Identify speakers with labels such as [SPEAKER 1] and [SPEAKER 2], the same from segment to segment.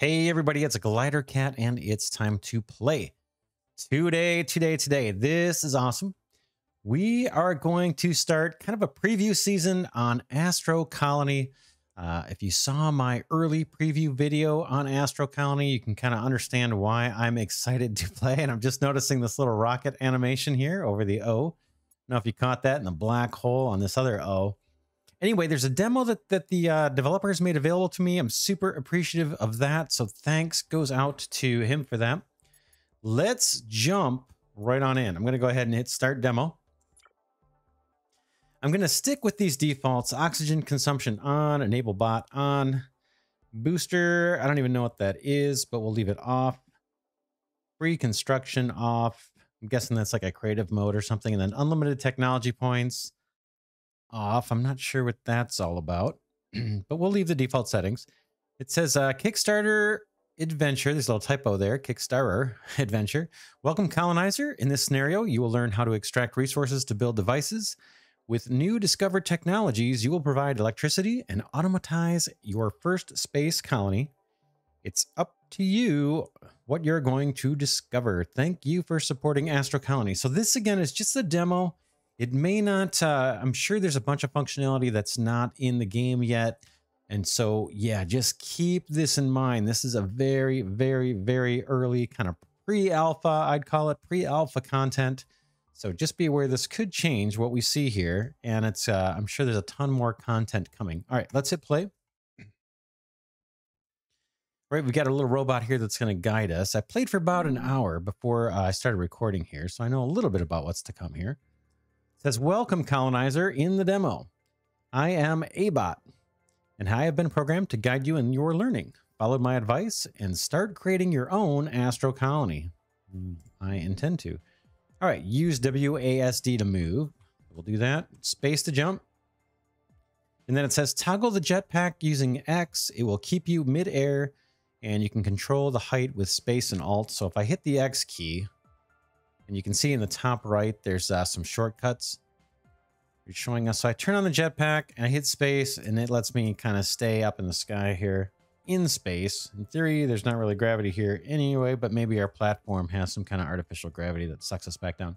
[SPEAKER 1] Hey everybody, it's a Glidercat and it's time to play. Today, today, today, this is awesome. We are going to start kind of a preview season on Astro Colony. Uh, if you saw my early preview video on Astro Colony, you can kind of understand why I'm excited to play. And I'm just noticing this little rocket animation here over the O. I don't know if you caught that in the black hole on this other O anyway, there's a demo that, that the uh, developers made available to me. I'm super appreciative of that. So thanks goes out to him for that. Let's jump right on in. I'm going to go ahead and hit start demo. I'm going to stick with these defaults. Oxygen consumption on, enable bot on, booster. I don't even know what that is, but we'll leave it off. Free construction off. I'm guessing that's like a creative mode or something. And then unlimited technology points off. I'm not sure what that's all about, but we'll leave the default settings. It says uh, Kickstarter adventure. There's a little typo there. Kickstarter adventure. Welcome, colonizer. In this scenario, you will learn how to extract resources to build devices. With new discovered technologies, you will provide electricity and automatize your first space colony. It's up to you what you're going to discover. Thank you for supporting Astro Colony. So this again is just a demo. It may not, uh, I'm sure there's a bunch of functionality that's not in the game yet. And so, yeah, just keep this in mind. This is a very, very, very early kind of pre-alpha, I'd call it pre-alpha content. So just be aware this could change what we see here. And it's, uh, I'm sure there's a ton more content coming. All right, let's hit play. All right, we've got a little robot here that's going to guide us. I played for about an hour before uh, I started recording here, so I know a little bit about what's to come here says, Welcome, colonizer, in the demo. I am Abot, and I have been programmed to guide you in your learning. Follow my advice and start creating your own astro colony. Hmm, I intend to. All right, use WASD to move. We'll do that. Space to jump. And then it says toggle the jetpack using X. It will keep you midair and you can control the height with space and alt. So if I hit the X key, and you can see in the top right, there's uh, some shortcuts. It's showing us. So I turn on the jetpack and I hit space and it lets me kind of stay up in the sky here in space. In theory, there's not really gravity here anyway, but maybe our platform has some kind of artificial gravity that sucks us back down.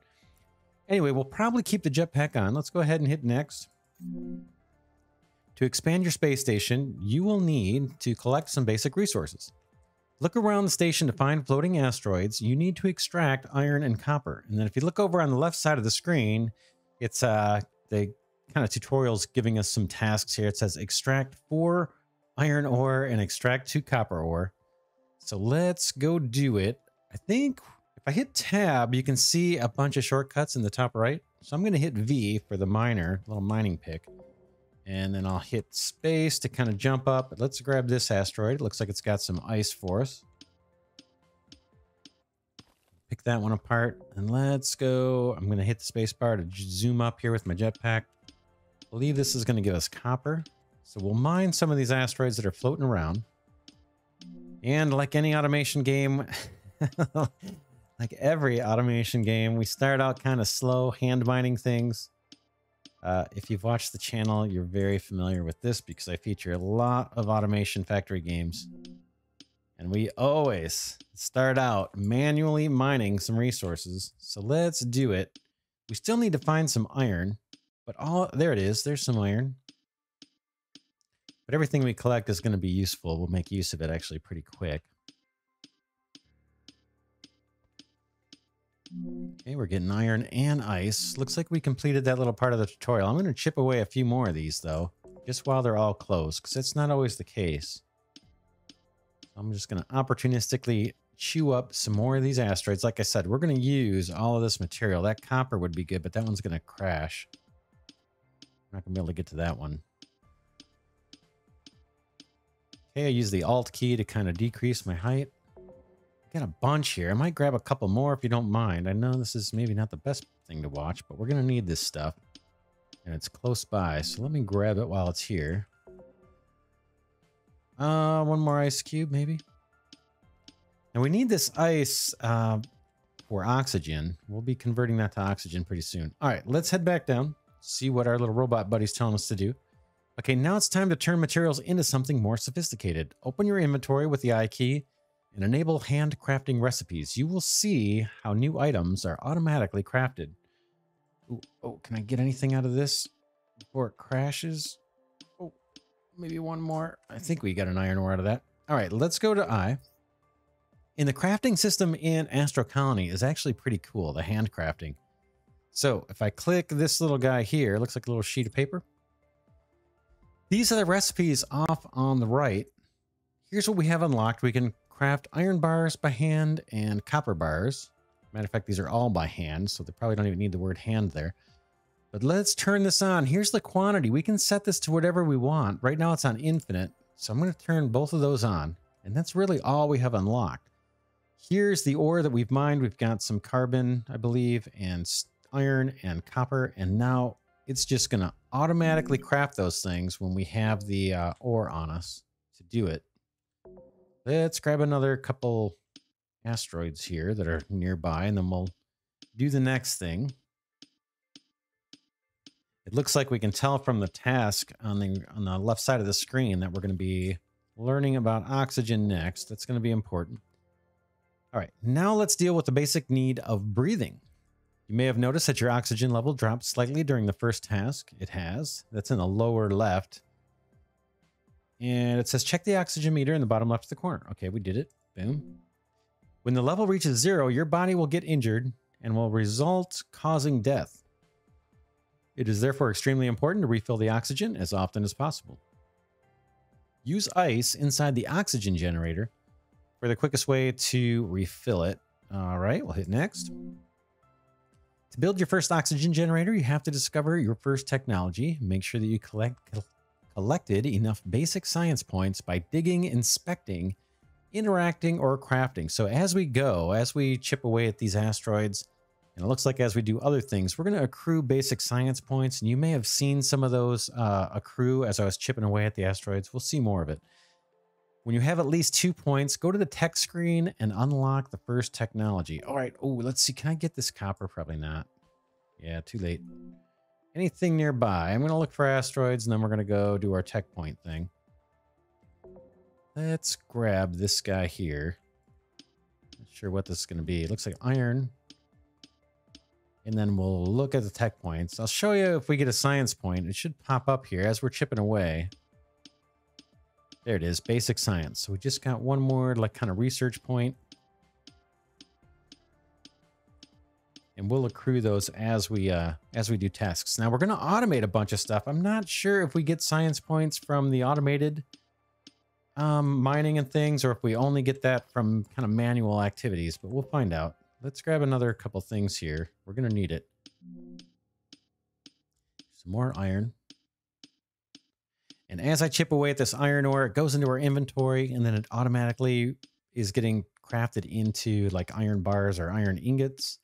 [SPEAKER 1] Anyway, we'll probably keep the jetpack on. Let's go ahead and hit next. To expand your space station, you will need to collect some basic resources. Look around the station to find floating asteroids. You need to extract iron and copper. And then if you look over on the left side of the screen, it's uh, the kind of tutorials giving us some tasks here. It says extract four iron ore and extract two copper ore. So let's go do it. I think if I hit tab, you can see a bunch of shortcuts in the top right. So I'm going to hit V for the miner, little mining pick. And then I'll hit space to kind of jump up. Let's grab this asteroid. It looks like it's got some ice for us. Pick that one apart. And let's go. I'm going to hit the space bar to zoom up here with my jetpack. I believe this is going to give us copper. So we'll mine some of these asteroids that are floating around. And like any automation game, like every automation game, we start out kind of slow, hand mining things. Uh, if you've watched the channel, you're very familiar with this because I feature a lot of automation factory games. And we always start out manually mining some resources. So let's do it. We still need to find some iron, but all there it is. There's some iron. But everything we collect is going to be useful. We'll make use of it actually pretty quick. Okay, we're getting iron and ice. Looks like we completed that little part of the tutorial. I'm going to chip away a few more of these, though, just while they're all closed, because it's not always the case. I'm just going to opportunistically chew up some more of these asteroids. Like I said, we're going to use all of this material. That copper would be good, but that one's going to crash. I'm not going to be able to get to that one. Okay, I use the Alt key to kind of decrease my height. Got a bunch here. I might grab a couple more if you don't mind. I know this is maybe not the best thing to watch, but we're going to need this stuff. And it's close by, so let me grab it while it's here. Uh, one more ice cube, maybe. And we need this ice uh, for oxygen. We'll be converting that to oxygen pretty soon. All right, let's head back down, see what our little robot buddy's telling us to do. Okay, now it's time to turn materials into something more sophisticated. Open your inventory with the I key and enable handcrafting recipes. You will see how new items are automatically crafted. Ooh, oh, can I get anything out of this before it crashes? Oh, maybe one more. I think we got an iron ore out of that. All right, let's go to I. In the crafting system in Astro Colony is actually pretty cool, the handcrafting. So if I click this little guy here, it looks like a little sheet of paper. These are the recipes off on the right. Here's what we have unlocked. We can craft iron bars by hand and copper bars. Matter of fact, these are all by hand, so they probably don't even need the word hand there. But let's turn this on. Here's the quantity. We can set this to whatever we want. Right now it's on infinite. So I'm going to turn both of those on. And that's really all we have unlocked. Here's the ore that we've mined. We've got some carbon, I believe, and iron and copper. And now it's just going to automatically craft those things when we have the uh, ore on us to do it. Let's grab another couple asteroids here that are nearby, and then we'll do the next thing. It looks like we can tell from the task on the on the left side of the screen that we're going to be learning about oxygen next. That's going to be important. All right, now let's deal with the basic need of breathing. You may have noticed that your oxygen level dropped slightly during the first task. It has. That's in the lower left. And it says check the oxygen meter in the bottom left of the corner. Okay, we did it. Boom. When the level reaches zero, your body will get injured and will result causing death. It is therefore extremely important to refill the oxygen as often as possible. Use ice inside the oxygen generator for the quickest way to refill it. All right, we'll hit next. To build your first oxygen generator, you have to discover your first technology. Make sure that you collect collected enough basic science points by digging, inspecting, interacting, or crafting. So as we go, as we chip away at these asteroids, and it looks like as we do other things, we're going to accrue basic science points. And you may have seen some of those uh, accrue as I was chipping away at the asteroids. We'll see more of it. When you have at least two points, go to the tech screen and unlock the first technology. All right. Oh, let's see. Can I get this copper? Probably not. Yeah, too late. Anything nearby. I'm going to look for asteroids and then we're going to go do our tech point thing. Let's grab this guy here. Not sure what this is going to be. It looks like iron. And then we'll look at the tech points. I'll show you if we get a science point. It should pop up here as we're chipping away. There it is, basic science. So we just got one more like kind of research point. And we'll accrue those as we uh, as we do tasks. Now we're going to automate a bunch of stuff. I'm not sure if we get science points from the automated um, mining and things, or if we only get that from kind of manual activities, but we'll find out. Let's grab another couple things here. We're going to need it. Some more iron. And as I chip away at this iron ore, it goes into our inventory and then it automatically is getting crafted into like iron bars or iron ingots.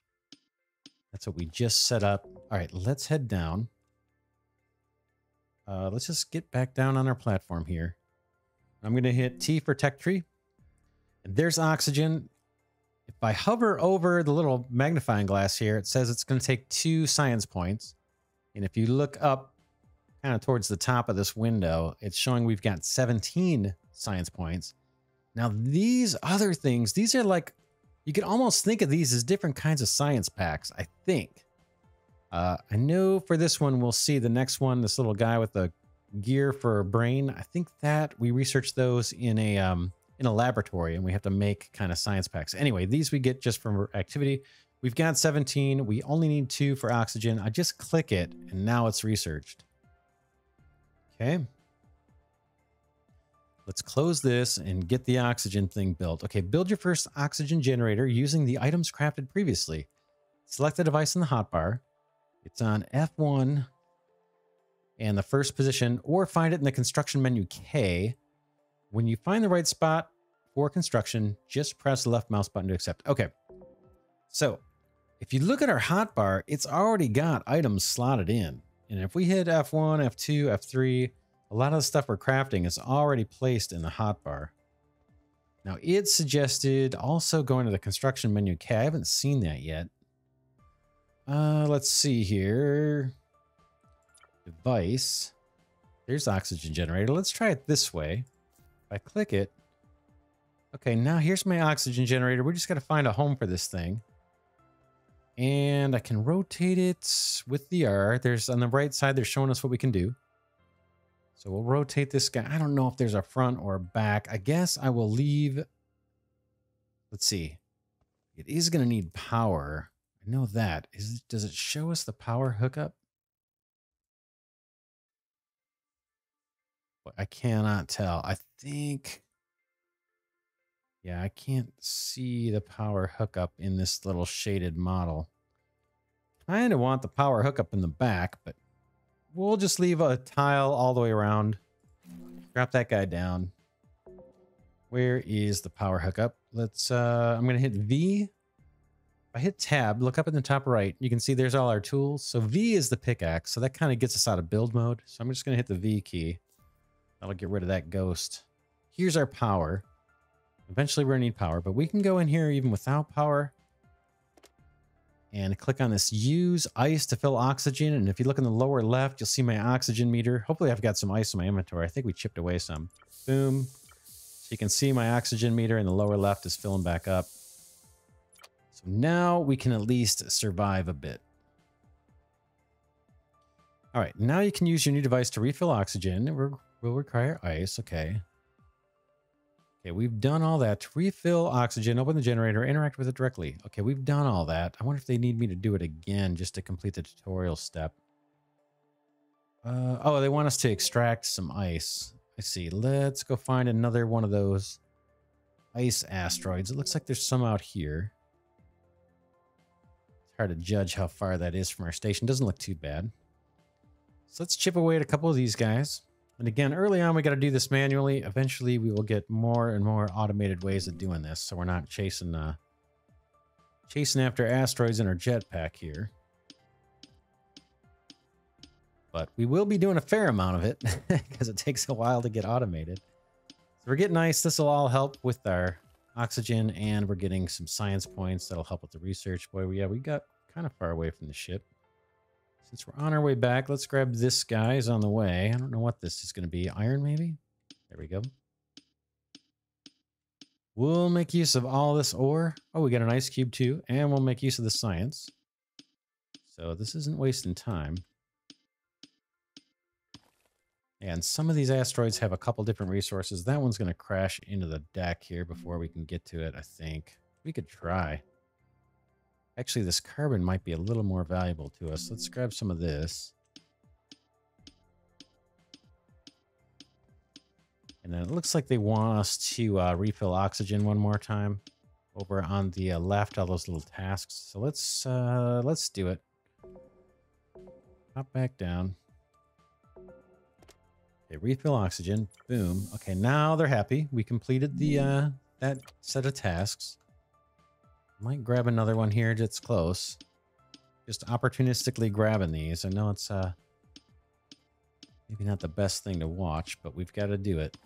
[SPEAKER 1] That's what we just set up. All right, let's head down. Uh, let's just get back down on our platform here. I'm going to hit T for tech tree. And there's oxygen. If I hover over the little magnifying glass here, it says it's going to take two science points. And if you look up kind of towards the top of this window, it's showing we've got 17 science points. Now, these other things, these are like, you can almost think of these as different kinds of science packs, I think. Uh, I know for this one, we'll see the next one, this little guy with the gear for a brain. I think that we researched those in a um, in a laboratory and we have to make kind of science packs. Anyway, these we get just from activity. We've got 17. We only need two for oxygen. I just click it and now it's researched. Okay. Let's close this and get the oxygen thing built. Okay, build your first oxygen generator using the items crafted previously. Select the device in the hotbar. It's on F1 and the first position, or find it in the construction menu K. When you find the right spot for construction, just press the left mouse button to accept. Okay, so if you look at our hotbar, it's already got items slotted in. And if we hit F1, F2, F3, a lot of the stuff we're crafting is already placed in the hotbar. Now it suggested also going to the construction menu K. I haven't seen that yet. Uh, let's see here. Device. There's oxygen generator. Let's try it this way. If I click it. Okay, now here's my oxygen generator. We just got to find a home for this thing. And I can rotate it with the R. There's on the right side, they're showing us what we can do. So we'll rotate this guy. I don't know if there's a front or a back. I guess I will leave. Let's see. It is going to need power. I know that. Is does it show us the power hookup? I cannot tell. I think yeah, I can't see the power hookup in this little shaded model. I kind of want the power hookup in the back, but we'll just leave a tile all the way around. Drop that guy down. Where is the power hookup? Let's, uh, I'm going to hit V. If I hit tab, look up in the top right, you can see there's all our tools. So V is the pickaxe. So that kind of gets us out of build mode. So I'm just going to hit the V key. That'll get rid of that ghost. Here's our power. Eventually we're going to need power, but we can go in here even without power and click on this use ice to fill oxygen. And if you look in the lower left, you'll see my oxygen meter. Hopefully I've got some ice in my inventory. I think we chipped away some. Boom. So you can see my oxygen meter in the lower left is filling back up. So now we can at least survive a bit. All right, now you can use your new device to refill oxygen. It will require ice. Okay. Okay, we've done all that. Refill oxygen, open the generator, interact with it directly. Okay, we've done all that. I wonder if they need me to do it again just to complete the tutorial step. Uh, oh, they want us to extract some ice. I see. Let's go find another one of those ice asteroids. It looks like there's some out here. It's hard to judge how far that is from our station. Doesn't look too bad. So let's chip away at a couple of these guys. And again, early on, we got to do this manually. Eventually, we will get more and more automated ways of doing this. So we're not chasing, uh, chasing after asteroids in our jetpack here. But we will be doing a fair amount of it because it takes a while to get automated. So we're getting nice. This will all help with our oxygen and we're getting some science points that'll help with the research. Boy, yeah, we got kind of far away from the ship. Since we're on our way back, let's grab this guy. He's on the way. I don't know what this is going to be. Iron, maybe? There we go. We'll make use of all this ore. Oh, we got an ice cube too. And we'll make use of the science. So this isn't wasting time. And some of these asteroids have a couple different resources. That one's going to crash into the deck here before we can get to it, I think. We could try. Actually, this carbon might be a little more valuable to us. Let's grab some of this. And then it looks like they want us to uh, refill oxygen one more time over on the uh, left, all those little tasks. So let's uh, let's do it. Hop back down. Okay, refill oxygen. Boom. Okay, now they're happy. We completed the uh, that set of tasks. Might grab another one here that's close. Just opportunistically grabbing these. I know it's uh maybe not the best thing to watch, but we've got to do it.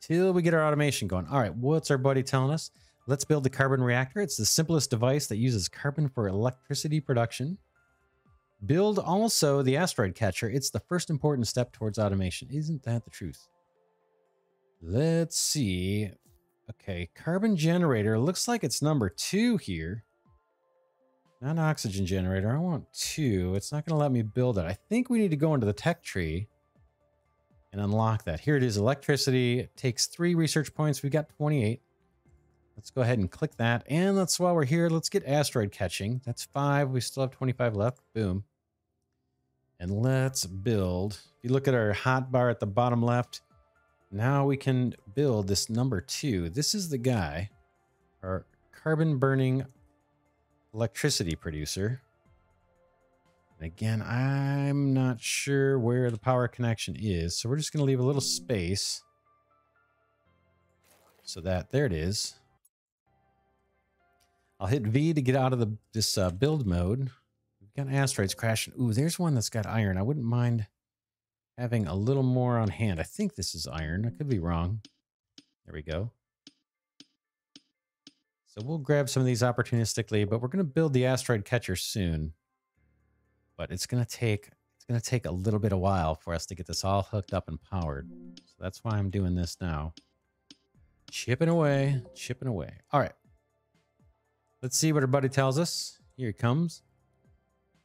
[SPEAKER 1] Till we get our automation going. All right, what's our buddy telling us? Let's build the carbon reactor. It's the simplest device that uses carbon for electricity production. Build also the asteroid catcher. It's the first important step towards automation. Isn't that the truth? Let's see. Okay, carbon generator. Looks like it's number two here. Not an oxygen generator. I want two. It's not going to let me build it. I think we need to go into the tech tree and unlock that. Here it is, electricity. It takes three research points. We've got 28. Let's go ahead and click that. And let's, while we're here, let's get asteroid catching. That's five. We still have 25 left. Boom. And let's build. If you look at our hot bar at the bottom left, now we can build this number two. This is the guy, our carbon burning electricity producer. And again, I'm not sure where the power connection is. So we're just going to leave a little space. So that, there it is. I'll hit V to get out of the this uh, build mode. We've got asteroids crashing. Ooh, there's one that's got iron. I wouldn't mind having a little more on hand. I think this is iron. I could be wrong. There we go. So we'll grab some of these opportunistically, but we're going to build the asteroid catcher soon. But it's going to take it's going to take a little bit of while for us to get this all hooked up and powered. So that's why I'm doing this now. Chipping away, chipping away. All right. Let's see what our buddy tells us. Here he comes.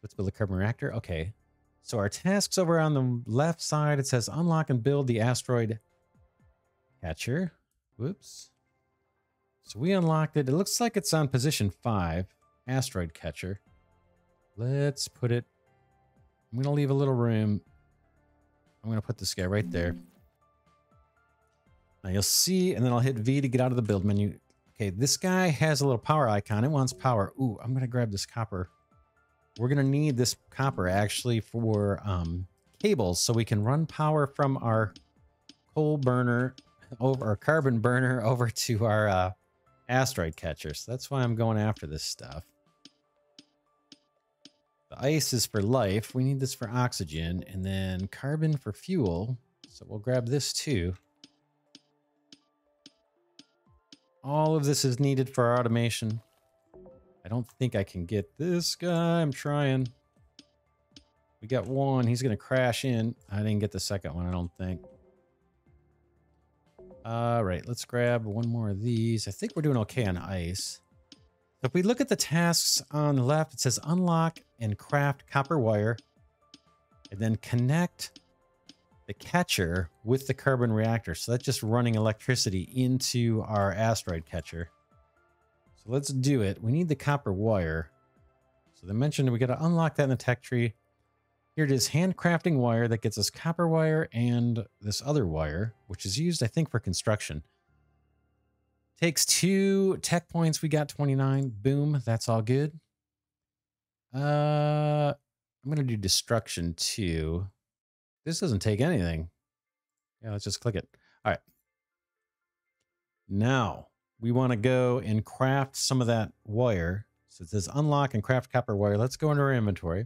[SPEAKER 1] Let's build a carbon reactor. Okay. So our tasks over on the left side, it says unlock and build the asteroid catcher. Whoops. So we unlocked it. It looks like it's on position five, asteroid catcher. Let's put it, I'm to leave a little room. I'm to put this guy right there. Now you'll see, and then I'll hit V to get out of the build menu. Okay, this guy has a little power icon. It wants power. Ooh, I'm to grab this copper. We're going to need this copper actually for um, cables so we can run power from our coal burner over our carbon burner over to our uh, asteroid catcher. So that's why I'm going after this stuff. The ice is for life. We need this for oxygen and then carbon for fuel. So we'll grab this too. All of this is needed for our automation. I don't think I can get this guy. I'm trying. We got one. He's going to crash in. I didn't get the second one, I don't think. All right, let's grab one more of these. I think we're doing okay on ice. If we look at the tasks on the left, it says unlock and craft copper wire, and then connect the catcher with the carbon reactor. So that's just running electricity into our asteroid catcher. So let's do it. We need the copper wire. So they mentioned we got to unlock that in the tech tree. Here it is, handcrafting wire that gets us copper wire and this other wire, which is used, I think, for construction. Takes two tech points. We got 29. Boom. That's all good. Uh, I'm going to do destruction too. This doesn't take anything. Yeah, let's just click it. All right. Now, we want to go and craft some of that wire. So it says unlock and craft copper wire. Let's go into our inventory.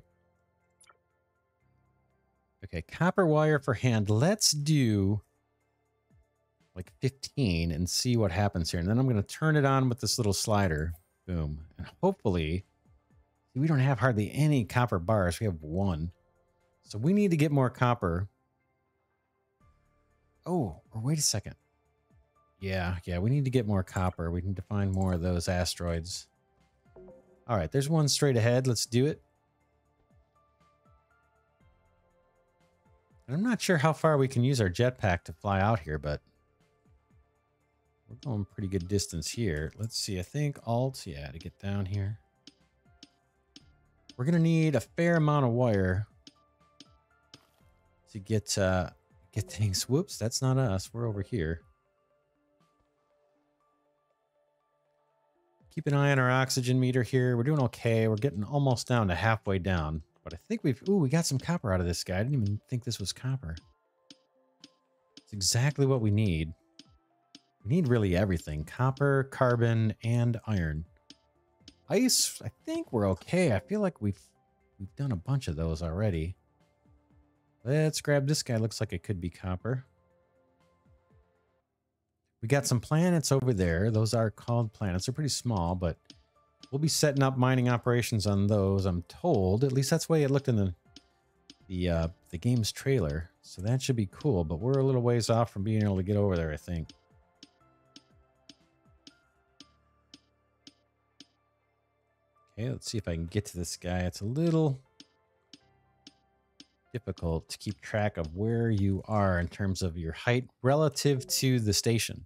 [SPEAKER 1] Okay, copper wire for hand. Let's do like 15 and see what happens here. And then I'm going to turn it on with this little slider. Boom. And hopefully, we don't have hardly any copper bars. We have one. So we need to get more copper. Oh, or wait a second. Yeah, yeah, we need to get more copper. We need to find more of those asteroids. All right, there's one straight ahead. Let's do it. I'm not sure how far we can use our jetpack to fly out here, but we're going pretty good distance here. Let's see. I think alt, yeah, to get down here. We're going to need a fair amount of wire to get uh, get things. Whoops, that's not us. We're over here. Keep an eye on our oxygen meter here. We're doing okay. We're getting almost down to halfway down. But I think we've... Ooh, we got some copper out of this guy. I didn't even think this was copper. It's exactly what we need. We need really everything. Copper, carbon, and iron. Ice, I think we're okay. I feel like we've we've done a bunch of those already. Let's grab this guy. Looks like it could be copper. We got some planets over there. Those are called planets. They're pretty small, but we'll be setting up mining operations on those, I'm told. At least that's the way it looked in the the uh, the game's trailer. So that should be cool, but we're a little ways off from being able to get over there, I think. Okay, let's see if I can get to this guy. It's a little difficult to keep track of where you are in terms of your height relative to the station.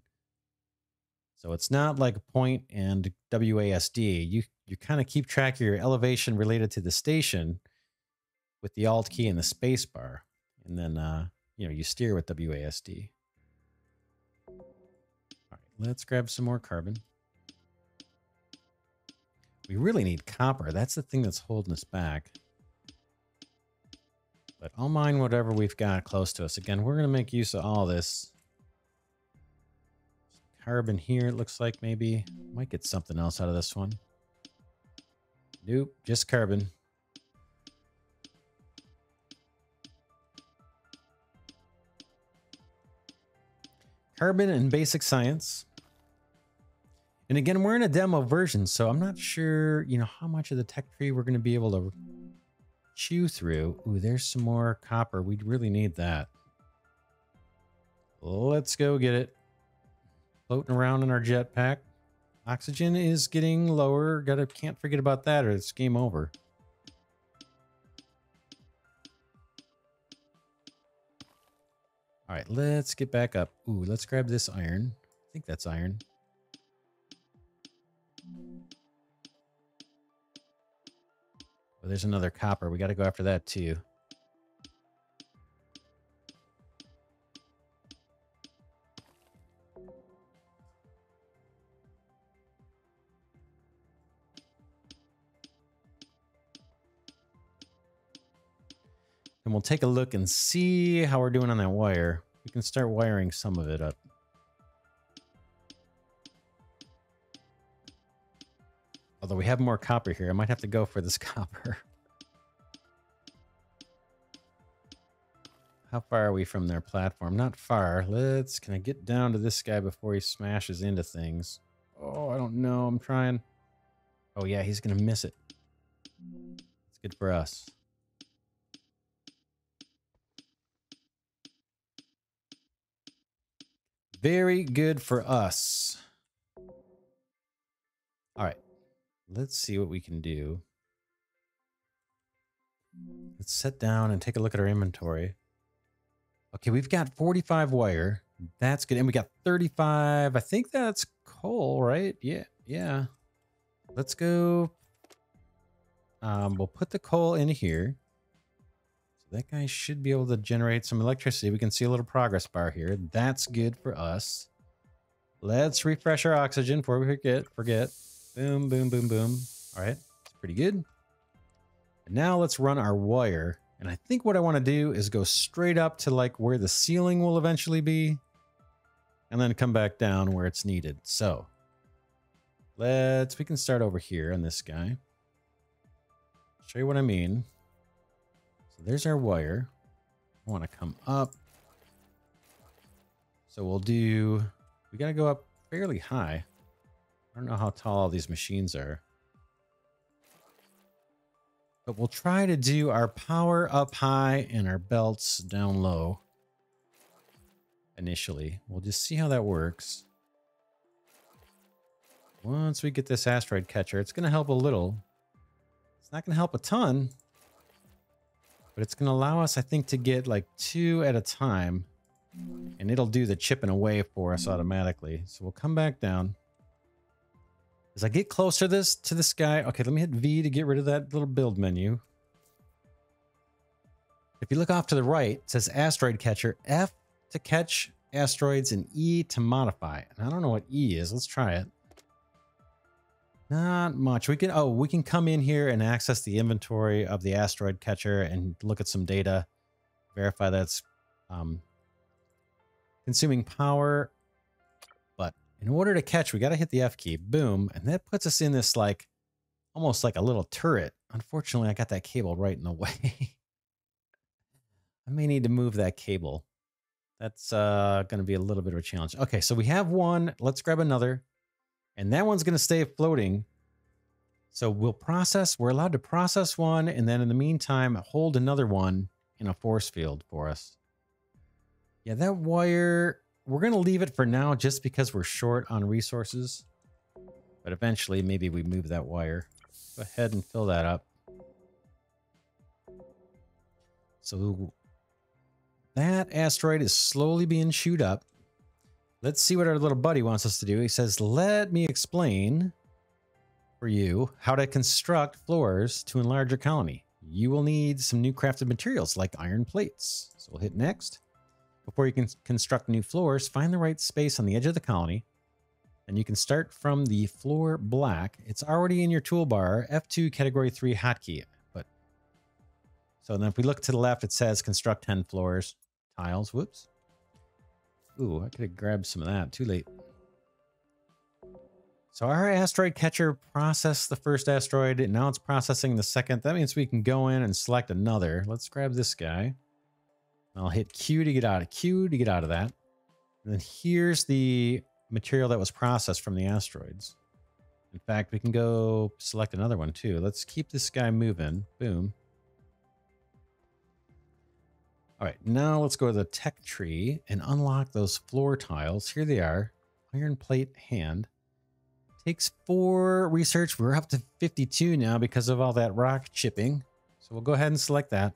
[SPEAKER 1] So it's not like point and WASD. You you kind of keep track of your elevation related to the station with the Alt key and the space bar, and then uh, you know you steer with WASD. All right, let's grab some more carbon. We really need copper. That's the thing that's holding us back. But I'll mine whatever we've got close to us. Again, we're going to make use of all this. Carbon here, it looks like maybe. Might get something else out of this one. Nope, just carbon. Carbon and basic science. And again, we're in a demo version, so I'm not sure, you know, how much of the tech tree we're going to be able to chew through. Ooh, there's some more copper. We really need that. Let's go get it. Floating around in our jetpack. Oxygen is getting lower. Gotta can't forget about that or it's game over. All right, let's get back up. Ooh, let's grab this iron. I think that's iron. Oh, there's another copper. We got to go after that too. And we'll take a look and see how we're doing on that wire. We can start wiring some of it up. Although we have more copper here, I might have to go for this copper. How far are we from their platform? Not far. Let's, can I get down to this guy before he smashes into things? Oh, I don't know. I'm trying. Oh yeah, he's going to miss it. It's good for us. Very good for us. All right. Let's see what we can do. Let's sit down and take a look at our inventory. Okay, we've got 45 wire. That's good. And we got 35. I think that's coal, right? Yeah, yeah. Let's go. Um, we'll put the coal in here. That guy should be able to generate some electricity. We can see a little progress bar here. That's good for us. Let's refresh our oxygen before we forget. Forget. Boom, boom, boom, boom. All right, it's pretty good. And now let's run our wire. And I think what I want to do is go straight up to like where the ceiling will eventually be. And then come back down where it's needed. So let's, we can start over here on this guy. Show you what I mean. So there's our wire. I want to come up. So we'll do, we got to go up fairly high. I don't know how tall all these machines are. But we'll try to do our power up high and our belts down low. Initially. We'll just see how that works. Once we get this asteroid catcher, it's going to help a little. It's not going to help a ton. But it's going to allow us, I think, to get like two at a time. And it'll do the chipping away for us automatically. So we'll come back down. As I get closer this to this guy, okay, let me hit V to get rid of that little build menu. If you look off to the right, it says asteroid catcher, F to catch asteroids and E to modify. And I don't know what E is. Let's try it. Not much. We can oh, we can come in here and access the inventory of the asteroid catcher and look at some data, verify that's um, consuming power But in order to catch, we got to hit the F key. Boom. And that puts us in this like, almost like a little turret. Unfortunately, I got that cable right in the way. I may need to move that cable. That's uh, going to be a little bit of a challenge. Okay, so we have one. Let's grab another. And that one's going to stay floating. So we'll process. We're allowed to process one. And then in the meantime, hold another one in a force field for us. Yeah, that wire we're going to leave it for now just because we're short on resources. But eventually, maybe we move that wire. Go ahead and fill that up. So that asteroid is slowly being chewed up. Let's see what our little buddy wants us to do. He says, let me explain for you how to construct floors to enlarge your colony. You will need some new crafted materials like iron plates. So we'll hit next. Before you can construct new floors, find the right space on the edge of the colony. And you can start from the floor black. It's already in your toolbar, F2 category 3 hotkey. But So then if we look to the left, it says construct 10 floors, tiles. Whoops. Ooh, I could have grabbed some of that. Too late. So our asteroid catcher processed the first asteroid, and now it's processing the second. That means we can go in and select another. Let's grab this guy. I'll hit Q to get out of Q to get out of that. And then here's the material that was processed from the asteroids. In fact, we can go select another one too. Let's keep this guy moving. Boom. All right, now let's go to the tech tree and unlock those floor tiles. Here they are. Iron plate hand. Takes four research. We're up to 52 now because of all that rock chipping. So we'll go ahead and select that.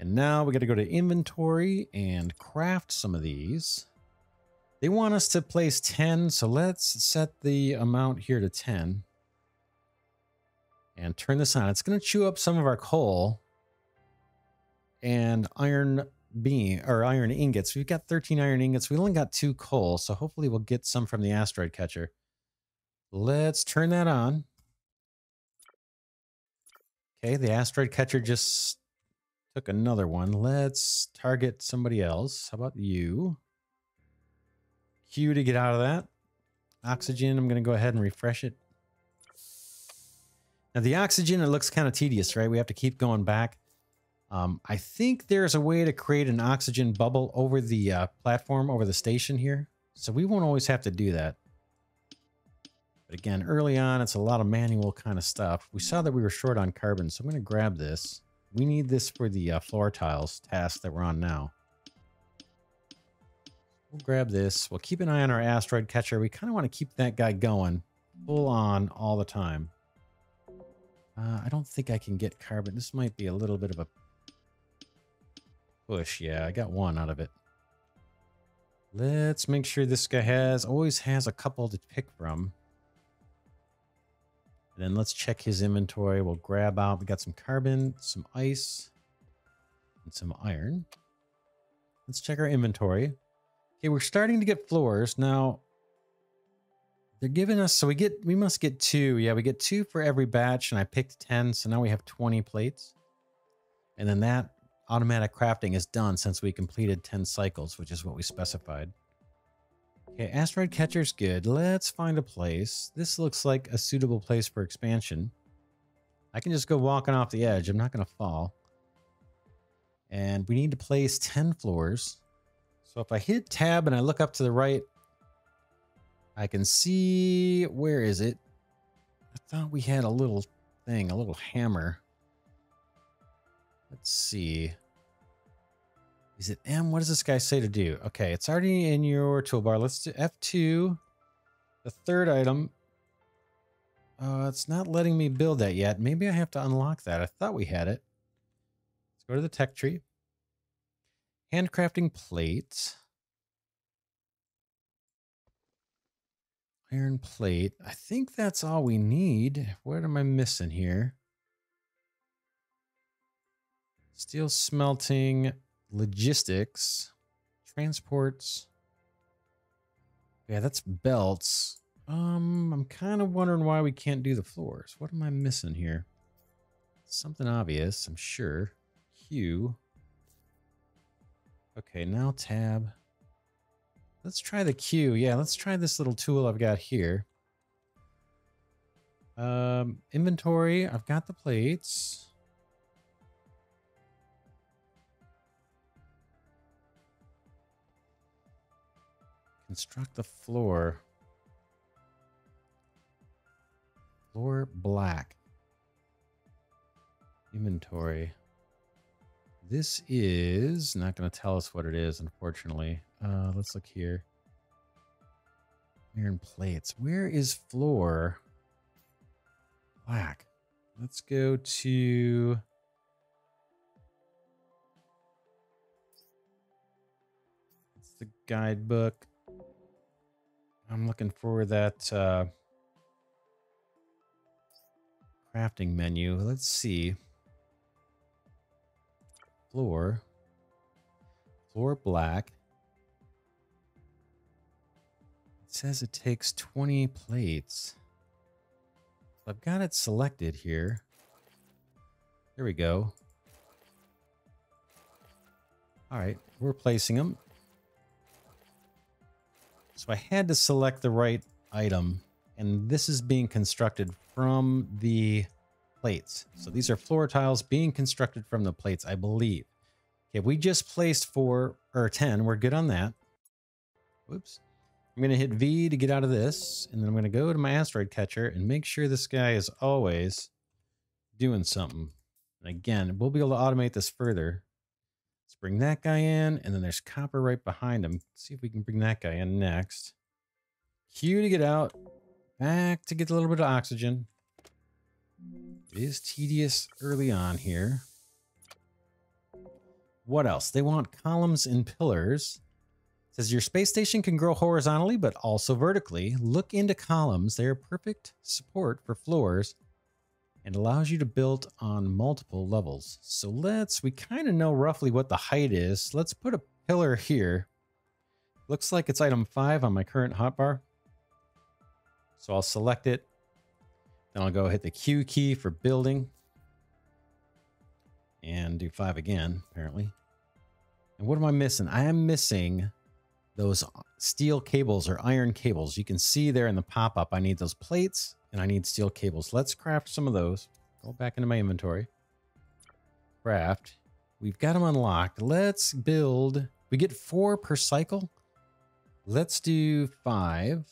[SPEAKER 1] And now we got to go to inventory and craft some of these. They want us to place 10, so let's set the amount here to 10. And turn this on. It's going to chew up some of our coal and iron beam or iron ingots. We've got 13 iron ingots. We only got two coal, so hopefully we'll get some from the asteroid catcher. Let's turn that on. Okay, the asteroid catcher just took another one. Let's target somebody else. How about you? Q to get out of that. Oxygen, I'm going to go ahead and refresh it. Now the oxygen, it looks kind of tedious, right? We have to keep going back. Um, I think there's a way to create an oxygen bubble over the uh, platform, over the station here. So we won't always have to do that. But again, early on, it's a lot of manual kind of stuff. We saw that we were short on carbon, so I'm going to grab this. We need this for the uh, floor tiles task that we're on now. We'll grab this. We'll keep an eye on our asteroid catcher. We kind of want to keep that guy going full on all the time. Uh, I don't think I can get carbon. This might be a little bit of a push. Yeah, I got one out of it. Let's make sure this guy has always has a couple to pick from. And then let's check his inventory. We'll grab out, we got some carbon, some ice, and some iron. Let's check our inventory. Okay, we're starting to get floors. Now, they're giving us, so we get, we must get two. Yeah, we get two for every batch, and I picked 10, so now we have 20 plates. And then that automatic crafting is done since we completed 10 cycles, which is what we specified. Okay, asteroid catcher's good. Let's find a place. This looks like a suitable place for expansion. I can just go walking off the edge. I'm not going to fall. And we need to place 10 floors. So if I hit tab and I look up to the right, I can see, where is it? I thought we had a little thing, a little hammer. Let's see. Is it M? What does this guy say to do? Okay, it's already in your toolbar. Let's do F2. The third item. Uh, it's not letting me build that yet. Maybe I have to unlock that. I thought we had it. Let's go to the tech tree. Handcrafting plate. Iron plate. I think that's all we need. What am I missing here? Steel smelting logistics, transports. Yeah, that's belts. Um, I'm kind of wondering why we can't do the floors. What am I missing here? Something obvious, I'm sure. Q. Okay, now tab. Let's try the Q. Yeah, let's try this little tool I've got here. Um, inventory. I've got the plates. Construct the floor. Floor black. Inventory. This is not going to tell us what it is, unfortunately. Uh, let's look here. Iron plates. Where is floor? Black. Let's go to... The guidebook. I'm looking for that uh, crafting menu. Let's see. Floor. Floor black. It says it takes 20 plates. I've got it selected here. There we go. All right, we're placing them. So I had to select the right item, and this is being constructed from the plates. So these are floor tiles being constructed from the plates, I believe. Okay, we just placed four or 10. We're good on that. Whoops. I'm going to hit V to get out of this, and then I'm going to go to my asteroid catcher and make sure this guy is always doing something. And again, we'll be able to automate this further Let's bring that guy in, and then there's copper right behind him. Let's see if we can bring that guy in next. Q to get out. Back to get a little bit of oxygen. It is tedious early on here. What else? They want columns and pillars. It says your space station can grow horizontally, but also vertically. Look into columns. They are perfect support for floors and allows you to build on multiple levels. So let's, we kind of know roughly what the height is. Let's put a pillar here. Looks like it's item five on my current hotbar. So I'll select it. Then I'll go hit the Q key for building. And do five again, apparently. And what am I missing? I am missing those steel cables or iron cables. You can see there in the pop-up, I need those plates and I need steel cables. Let's craft some of those. Go back into my inventory. Craft. We've got them unlocked. Let's build. We get four per cycle. Let's do five.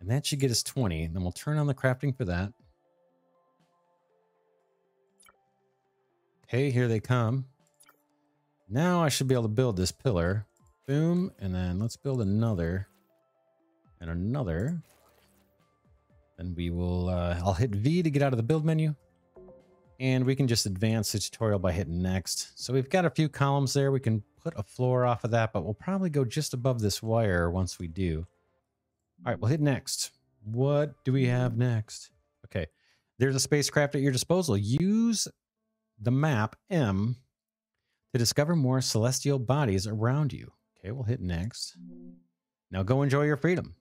[SPEAKER 1] And that should get us 20. And then we'll turn on the crafting for that. Okay, here they come. Now I should be able to build this pillar. Boom. And then let's build another. And another. Then we will, uh, I'll hit V to get out of the build menu. And we can just advance the tutorial by hitting next. So we've got a few columns there. We can put a floor off of that, but we'll probably go just above this wire once we do. All right, we'll hit next. What do we have next? Okay, there's a spacecraft at your disposal. Use the map M to discover more celestial bodies around you. Okay, we'll hit next. Now go enjoy your freedom.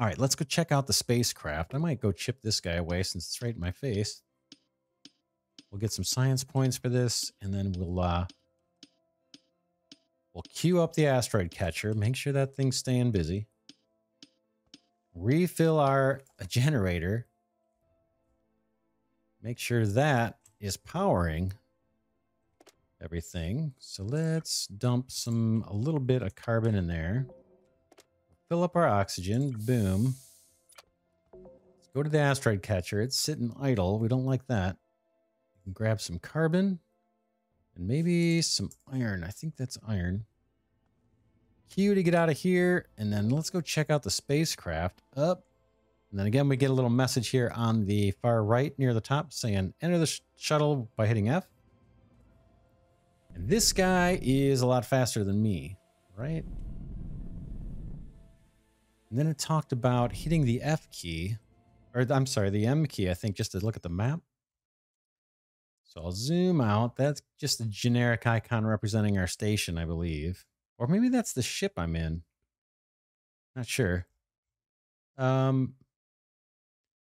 [SPEAKER 1] All right, let's go check out the spacecraft. I might go chip this guy away since it's right in my face. We'll get some science points for this, and then we'll uh, we'll queue up the asteroid catcher. Make sure that thing's staying busy. Refill our generator. Make sure that is powering everything. So let's dump some a little bit of carbon in there. Fill up our oxygen. Boom. Let's go to the asteroid catcher. It's sitting idle. We don't like that. Grab some carbon and maybe some iron. I think that's iron. Q to get out of here. And then let's go check out the spacecraft. Up. And then again, we get a little message here on the far right near the top saying enter the sh shuttle by hitting F. And this guy is a lot faster than me, right? And then it talked about hitting the F key, or I'm sorry, the M key, I think, just to look at the map. So I'll zoom out. That's just a generic icon representing our station, I believe. Or maybe that's the ship I'm in. Not sure. Um,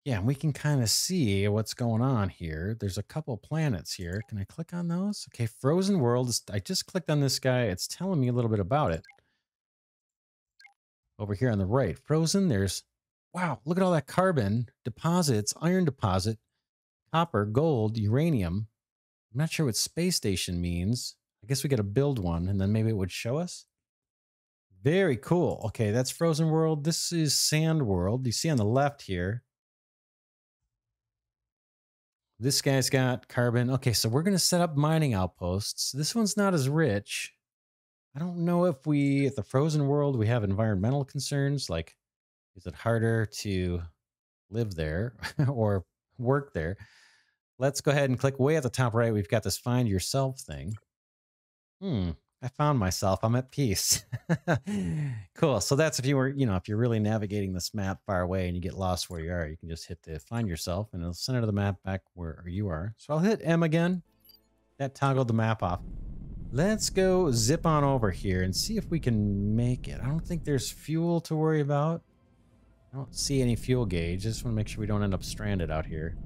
[SPEAKER 1] yeah, we can kind of see what's going on here. There's a couple planets here. Can I click on those? Okay, Frozen World. I just clicked on this guy. It's telling me a little bit about it over here on the right. Frozen, there's, wow, look at all that carbon deposits, iron deposit, copper, gold, uranium. I'm not sure what space station means. I guess we got to build one and then maybe it would show us. Very cool. Okay, that's Frozen World. This is Sand World. You see on the left here. This guy's got carbon. Okay, so we're going to set up mining outposts. This one's not as rich. I don't know if we, at the frozen world, we have environmental concerns. Like, is it harder to live there or work there? Let's go ahead and click way at the top right. We've got this find yourself thing. Hmm. I found myself. I'm at peace. cool. So that's if you were, you know, if you're really navigating this map far away and you get lost where you are, you can just hit the find yourself and it'll center the map back where you are. So I'll hit M again. That toggled the map off. Let's go zip on over here and see if we can make it. I don't think there's fuel to worry about. I don't see any fuel gauge. Just want to make sure we don't end up stranded out here.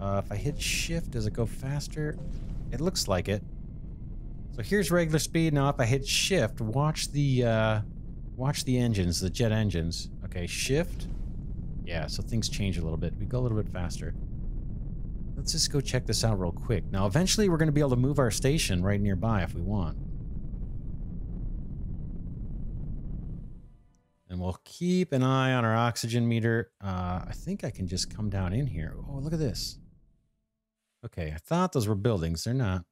[SPEAKER 1] Uh, if I hit shift, does it go faster? It looks like it. So here's regular speed. Now if I hit shift, watch the uh, watch the engines, the jet engines. Okay, shift. Yeah, so things change a little bit. We go a little bit faster. Let's just go check this out real quick. Now, eventually we're going to be able to move our station right nearby if we want. And we'll keep an eye on our oxygen meter. Uh, I think I can just come down in here. Oh, look at this. Okay, I thought those were buildings. They're not.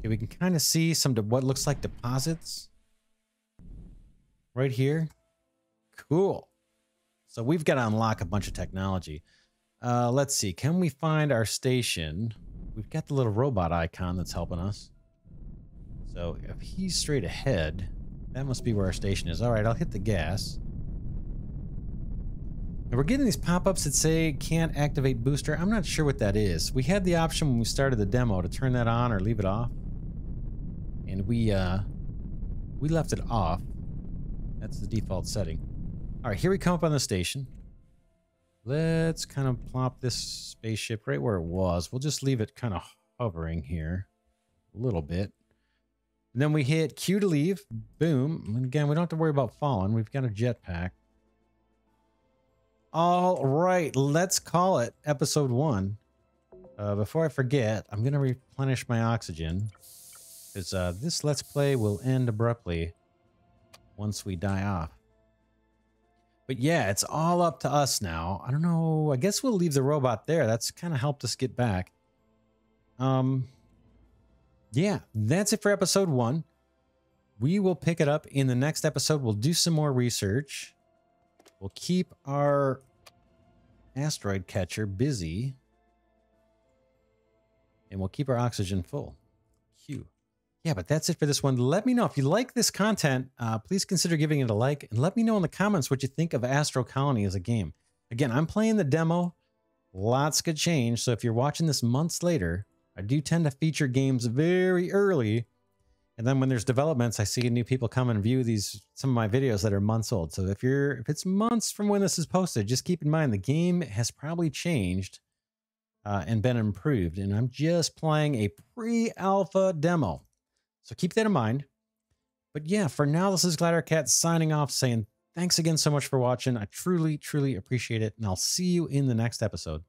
[SPEAKER 1] Okay, we can kind of see some what looks like deposits right here. Cool. So we've got to unlock a bunch of technology. Uh, let's see. Can we find our station? We've got the little robot icon that's helping us. So if he's straight ahead, that must be where our station is. All right, I'll hit the gas. And we're getting these pop-ups that say can't activate booster. I'm not sure what that is. We had the option when we started the demo to turn that on or leave it off. And we uh we left it off. That's the default setting. All right, here we come up on the station. Let's kind of plop this spaceship right where it was. We'll just leave it kind of hovering here a little bit. And then we hit Q to leave. Boom. And again, we don't have to worry about falling. We've got a jetpack. All right, let's call it episode one. Uh, before I forget, I'm going to replenish my oxygen. Because uh, this Let's Play will end abruptly once we die off. But yeah, it's all up to us now. I don't know. I guess we'll leave the robot there. That's kind of helped us get back. Um, yeah, that's it for episode one. We will pick it up in the next episode. We'll do some more research. We'll keep our asteroid catcher busy. And we'll keep our oxygen full. Q. Yeah, but that's it for this one. Let me know if you like this content. Uh, please consider giving it a like and let me know in the comments what you think of Astro Colony as a game. Again, I'm playing the demo. Lots could change. So if you're watching this months later, I do tend to feature games very early and then when there's developments, I see new people come and view these some of my videos that are months old. So if you're if it's months from when this is posted, just keep in mind the game has probably changed uh, and been improved. And I'm just playing a pre-alpha demo. So keep that in mind. But yeah, for now, this is Glidercat signing off, saying thanks again so much for watching. I truly, truly appreciate it. And I'll see you in the next episode.